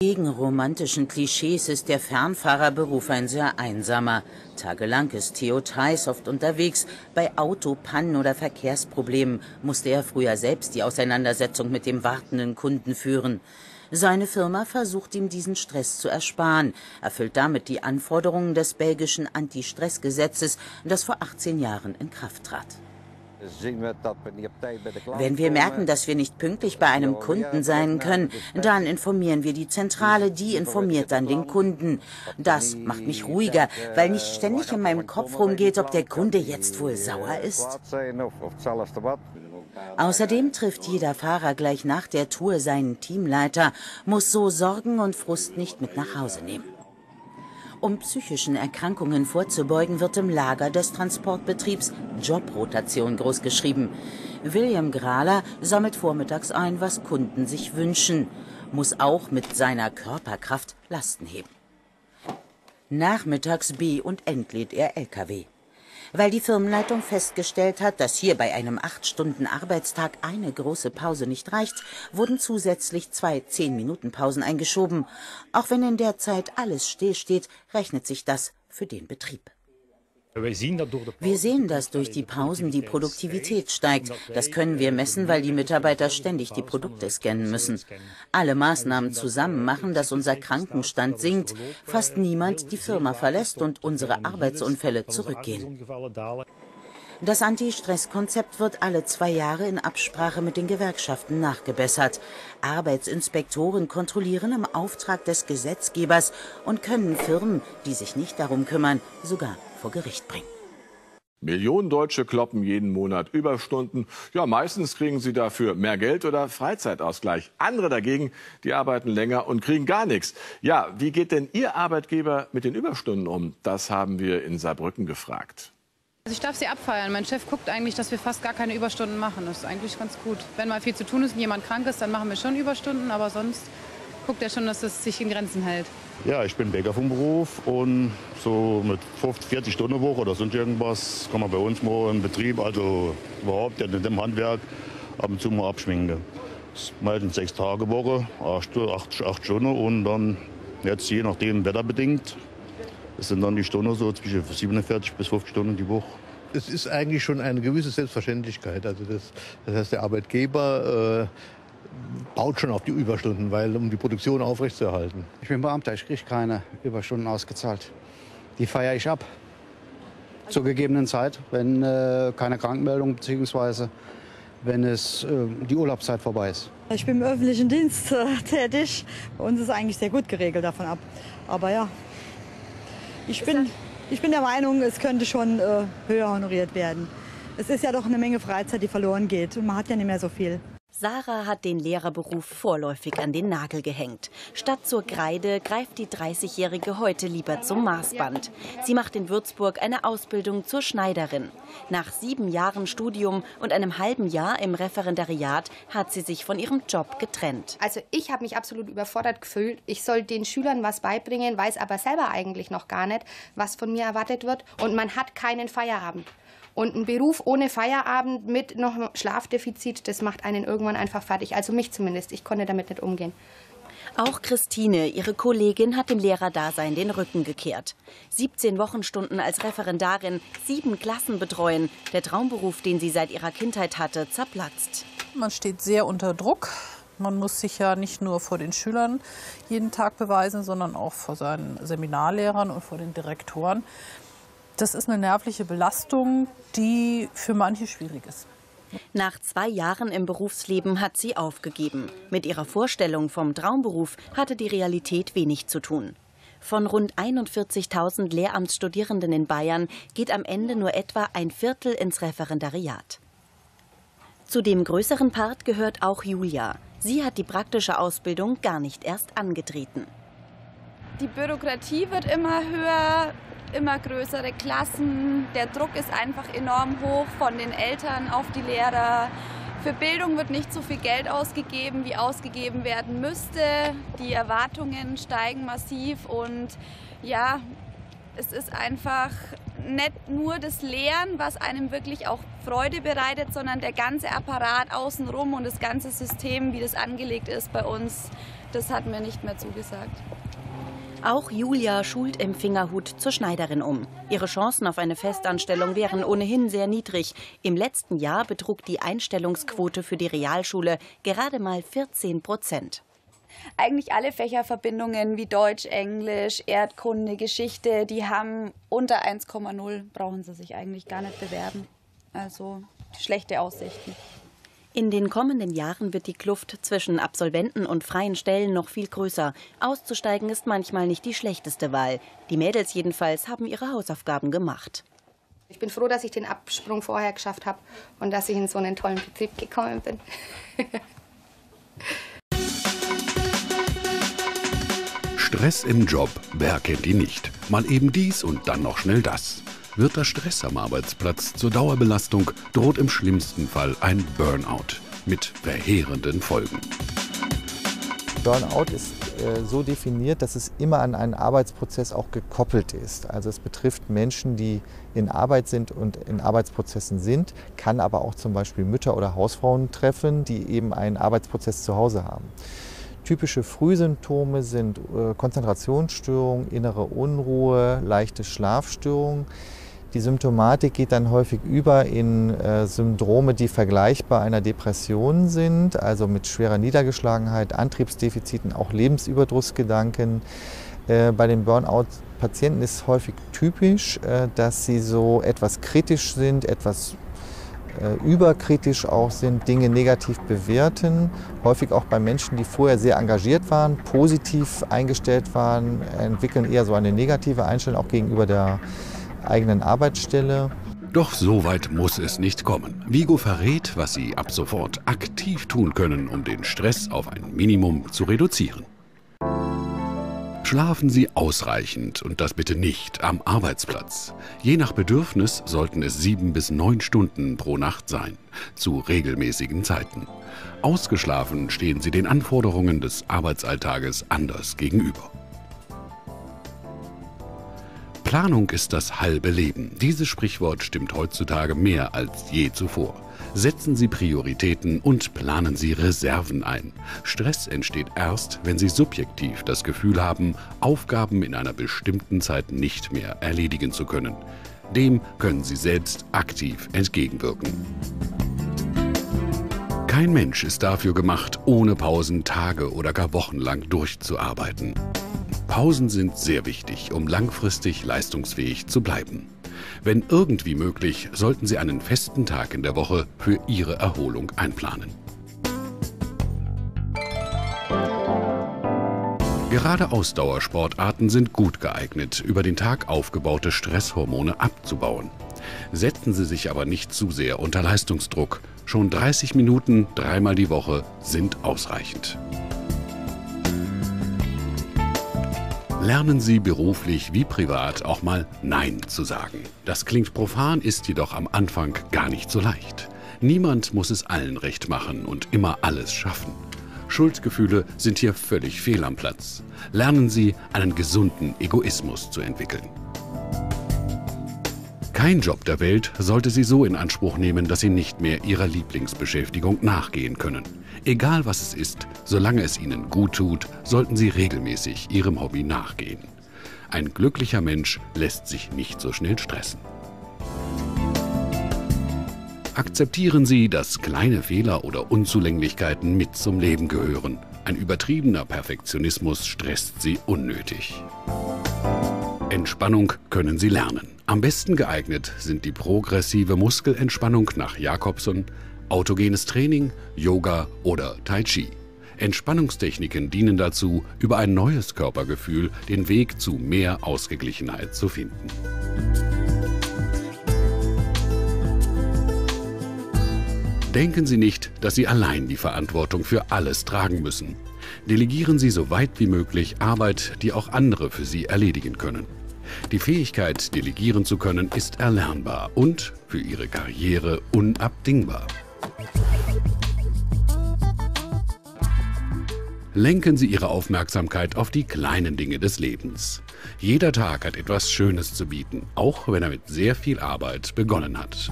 Gegen romantischen Klischees ist der Fernfahrerberuf ein sehr einsamer. Tagelang ist Theo Theis oft unterwegs. Bei Autopannen oder Verkehrsproblemen musste er früher selbst die Auseinandersetzung mit dem wartenden Kunden führen. Seine Firma versucht ihm diesen Stress zu ersparen, erfüllt damit die Anforderungen des belgischen Anti-Stress-Gesetzes, das vor 18 Jahren in Kraft trat. Wenn wir merken, dass wir nicht pünktlich bei einem Kunden sein können, dann informieren wir die Zentrale, die informiert dann den Kunden. Das macht mich ruhiger, weil nicht ständig in meinem Kopf rumgeht, ob der Kunde jetzt wohl sauer ist. Außerdem trifft jeder Fahrer gleich nach der Tour seinen Teamleiter, muss so Sorgen und Frust nicht mit nach Hause nehmen. Um psychischen Erkrankungen vorzubeugen, wird im Lager des Transportbetriebs Jobrotation großgeschrieben. William Grahler sammelt vormittags ein, was Kunden sich wünschen, muss auch mit seiner Körperkraft Lasten heben. Nachmittags B- und entlädt er Lkw. Weil die Firmenleitung festgestellt hat, dass hier bei einem acht Stunden Arbeitstag eine große Pause nicht reicht, wurden zusätzlich zwei Zehn-Minuten-Pausen eingeschoben. Auch wenn in der Zeit alles stillsteht, rechnet sich das für den Betrieb. Wir sehen, dass durch die Pausen die Produktivität steigt. Das können wir messen, weil die Mitarbeiter ständig die Produkte scannen müssen. Alle Maßnahmen zusammen machen, dass unser Krankenstand sinkt, fast niemand die Firma verlässt und unsere Arbeitsunfälle zurückgehen. Das Anti-Stress-Konzept wird alle zwei Jahre in Absprache mit den Gewerkschaften nachgebessert. Arbeitsinspektoren kontrollieren im Auftrag des Gesetzgebers und können Firmen, die sich nicht darum kümmern, sogar vor Gericht bringen. Millionen Deutsche kloppen jeden Monat Überstunden. Ja, meistens kriegen sie dafür mehr Geld oder Freizeitausgleich. Andere dagegen, die arbeiten länger und kriegen gar nichts. Ja, wie geht denn Ihr Arbeitgeber mit den Überstunden um? Das haben wir in Saarbrücken gefragt. Also ich darf sie abfeiern. Mein Chef guckt eigentlich, dass wir fast gar keine Überstunden machen. Das ist eigentlich ganz gut. Wenn mal viel zu tun ist und jemand krank ist, dann machen wir schon Überstunden, aber sonst guckt er schon, dass es sich in Grenzen hält. Ja, ich bin Bäcker vom Beruf und so mit 50, 40 Stunden Woche oder sonst irgendwas kann man bei uns mal im Betrieb, also überhaupt in dem Handwerk, ab und zu mal abschwingen. Meistens sechs Tage Woche, acht, acht, acht Stunden und dann jetzt je nachdem wetterbedingt, das sind dann die Stunden so zwischen 47 bis 50 Stunden die Woche. Es ist eigentlich schon eine gewisse Selbstverständlichkeit. Also das, das heißt, der Arbeitgeber äh, baut schon auf die Überstunden, weil um die Produktion aufrechtzuerhalten. Ich bin Beamter, ich kriege keine Überstunden ausgezahlt. Die feiere ich ab. Zur gegebenen Zeit, wenn äh, keine Krankmeldung bzw. wenn es äh, die Urlaubszeit vorbei ist. Ich bin im öffentlichen Dienst äh, tätig. Bei uns ist eigentlich sehr gut geregelt davon ab. Aber ja, ich bin, ich bin der Meinung, es könnte schon äh, höher honoriert werden. Es ist ja doch eine Menge Freizeit, die verloren geht. Und man hat ja nicht mehr so viel. Sarah hat den Lehrerberuf vorläufig an den Nagel gehängt. Statt zur Kreide greift die 30-Jährige heute lieber zum Maßband. Sie macht in Würzburg eine Ausbildung zur Schneiderin. Nach sieben Jahren Studium und einem halben Jahr im Referendariat hat sie sich von ihrem Job getrennt. Also ich habe mich absolut überfordert gefühlt. Ich soll den Schülern was beibringen, weiß aber selber eigentlich noch gar nicht, was von mir erwartet wird. Und man hat keinen Feierabend. Und ein Beruf ohne Feierabend mit noch Schlafdefizit, das macht einen irgendwann einfach fertig. Also mich zumindest. Ich konnte damit nicht umgehen. Auch Christine, ihre Kollegin, hat dem Lehrerdasein den Rücken gekehrt. 17 Wochenstunden als Referendarin, sieben Klassen betreuen. Der Traumberuf, den sie seit ihrer Kindheit hatte, zerplatzt. Man steht sehr unter Druck. Man muss sich ja nicht nur vor den Schülern jeden Tag beweisen, sondern auch vor seinen Seminarlehrern und vor den Direktoren. Das ist eine nervliche Belastung, die für manche schwierig ist. Nach zwei Jahren im Berufsleben hat sie aufgegeben. Mit ihrer Vorstellung vom Traumberuf hatte die Realität wenig zu tun. Von rund 41.000 Lehramtsstudierenden in Bayern geht am Ende nur etwa ein Viertel ins Referendariat. Zu dem größeren Part gehört auch Julia. Sie hat die praktische Ausbildung gar nicht erst angetreten. Die Bürokratie wird immer höher, immer größere Klassen. Der Druck ist einfach enorm hoch von den Eltern auf die Lehrer. Für Bildung wird nicht so viel Geld ausgegeben, wie ausgegeben werden müsste. Die Erwartungen steigen massiv und ja, es ist einfach nicht nur das Lehren, was einem wirklich auch Freude bereitet, sondern der ganze Apparat außenrum und das ganze System, wie das angelegt ist bei uns, das hat mir nicht mehr zugesagt. Auch Julia schult im Fingerhut zur Schneiderin um. Ihre Chancen auf eine Festanstellung wären ohnehin sehr niedrig. Im letzten Jahr betrug die Einstellungsquote für die Realschule gerade mal 14 Prozent. Eigentlich alle Fächerverbindungen wie Deutsch, Englisch, Erdkunde, Geschichte, die haben unter 1,0, brauchen sie sich eigentlich gar nicht bewerben. Also schlechte Aussichten. In den kommenden Jahren wird die Kluft zwischen Absolventen und freien Stellen noch viel größer. Auszusteigen ist manchmal nicht die schlechteste Wahl. Die Mädels jedenfalls haben ihre Hausaufgaben gemacht. Ich bin froh, dass ich den Absprung vorher geschafft habe und dass ich in so einen tollen Betrieb gekommen bin. Stress im Job, wer kennt ihn nicht? Mal eben dies und dann noch schnell das. Wird der Stress am Arbeitsplatz zur Dauerbelastung, droht im schlimmsten Fall ein Burnout mit verheerenden Folgen. Burnout ist äh, so definiert, dass es immer an einen Arbeitsprozess auch gekoppelt ist. Also es betrifft Menschen, die in Arbeit sind und in Arbeitsprozessen sind, kann aber auch zum Beispiel Mütter oder Hausfrauen treffen, die eben einen Arbeitsprozess zu Hause haben. Typische Frühsymptome sind äh, Konzentrationsstörungen, innere Unruhe, leichte Schlafstörungen. Die Symptomatik geht dann häufig über in äh, Syndrome, die vergleichbar einer Depression sind, also mit schwerer Niedergeschlagenheit, Antriebsdefiziten, auch Lebensüberdrussgedanken. Äh, bei den Burnout-Patienten ist häufig typisch, äh, dass sie so etwas kritisch sind, etwas äh, überkritisch auch sind, Dinge negativ bewerten. Häufig auch bei Menschen, die vorher sehr engagiert waren, positiv eingestellt waren, entwickeln eher so eine negative Einstellung auch gegenüber der eigenen Arbeitsstelle. Doch so weit muss es nicht kommen. Vigo verrät, was Sie ab sofort aktiv tun können, um den Stress auf ein Minimum zu reduzieren. Schlafen Sie ausreichend und das bitte nicht am Arbeitsplatz. Je nach Bedürfnis sollten es sieben bis neun Stunden pro Nacht sein, zu regelmäßigen Zeiten. Ausgeschlafen stehen Sie den Anforderungen des Arbeitsalltages anders gegenüber. Planung ist das halbe Leben. Dieses Sprichwort stimmt heutzutage mehr als je zuvor. Setzen Sie Prioritäten und planen Sie Reserven ein. Stress entsteht erst, wenn Sie subjektiv das Gefühl haben, Aufgaben in einer bestimmten Zeit nicht mehr erledigen zu können. Dem können Sie selbst aktiv entgegenwirken. Kein Mensch ist dafür gemacht, ohne Pausen Tage oder gar Wochen lang durchzuarbeiten. Pausen sind sehr wichtig, um langfristig leistungsfähig zu bleiben. Wenn irgendwie möglich, sollten Sie einen festen Tag in der Woche für Ihre Erholung einplanen. Gerade Ausdauersportarten sind gut geeignet, über den Tag aufgebaute Stresshormone abzubauen. Setzen Sie sich aber nicht zu sehr unter Leistungsdruck. Schon 30 Minuten dreimal die Woche sind ausreichend. Lernen Sie beruflich wie privat auch mal Nein zu sagen. Das klingt profan, ist jedoch am Anfang gar nicht so leicht. Niemand muss es allen recht machen und immer alles schaffen. Schuldgefühle sind hier völlig fehl am Platz. Lernen Sie, einen gesunden Egoismus zu entwickeln. Kein Job der Welt sollte Sie so in Anspruch nehmen, dass Sie nicht mehr Ihrer Lieblingsbeschäftigung nachgehen können. Egal was es ist, solange es Ihnen gut tut, sollten Sie regelmäßig Ihrem Hobby nachgehen. Ein glücklicher Mensch lässt sich nicht so schnell stressen. Akzeptieren Sie, dass kleine Fehler oder Unzulänglichkeiten mit zum Leben gehören. Ein übertriebener Perfektionismus stresst Sie unnötig. Entspannung können Sie lernen. Am besten geeignet sind die progressive Muskelentspannung nach Jakobson, autogenes Training, Yoga oder Tai Chi. Entspannungstechniken dienen dazu, über ein neues Körpergefühl den Weg zu mehr Ausgeglichenheit zu finden. Denken Sie nicht, dass Sie allein die Verantwortung für alles tragen müssen. Delegieren Sie so weit wie möglich Arbeit, die auch andere für Sie erledigen können. Die Fähigkeit, delegieren zu können, ist erlernbar und für Ihre Karriere unabdingbar. Lenken Sie Ihre Aufmerksamkeit auf die kleinen Dinge des Lebens. Jeder Tag hat etwas Schönes zu bieten, auch wenn er mit sehr viel Arbeit begonnen hat.